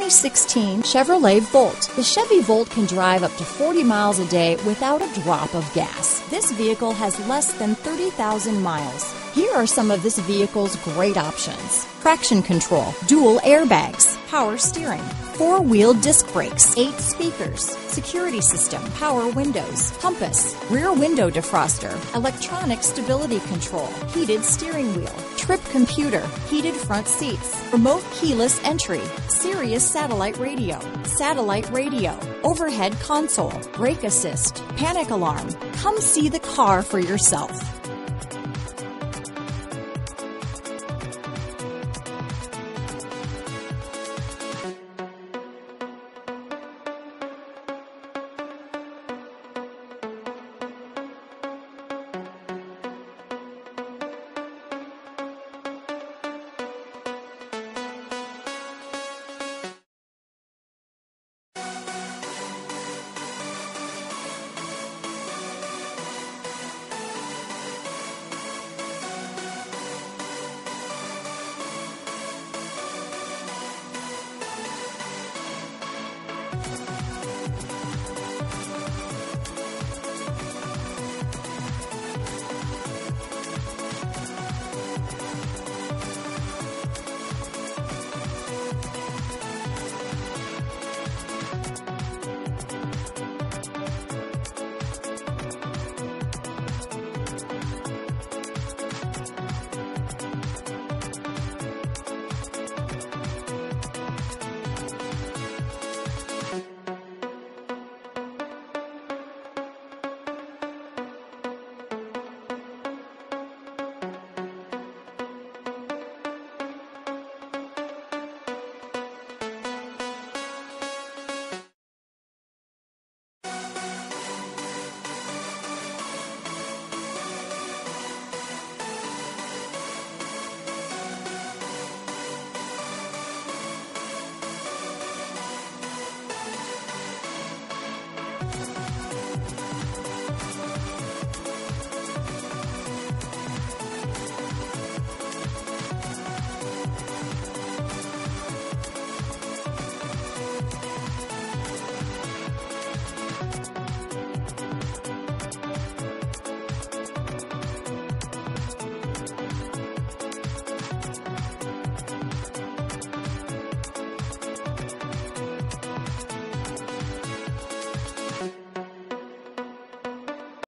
2016 Chevrolet Volt. The Chevy Volt can drive up to 40 miles a day without a drop of gas. This vehicle has less than 30,000 miles. Here are some of this vehicle's great options. Traction control, dual airbags, power steering, four-wheel disc brakes, eight speakers, security system, power windows, compass, rear window defroster, electronic stability control, heated steering wheel, trip computer, heated front seats, remote keyless entry, Sirius satellite radio, satellite radio, overhead console, brake assist, panic alarm. Come see the car for yourself.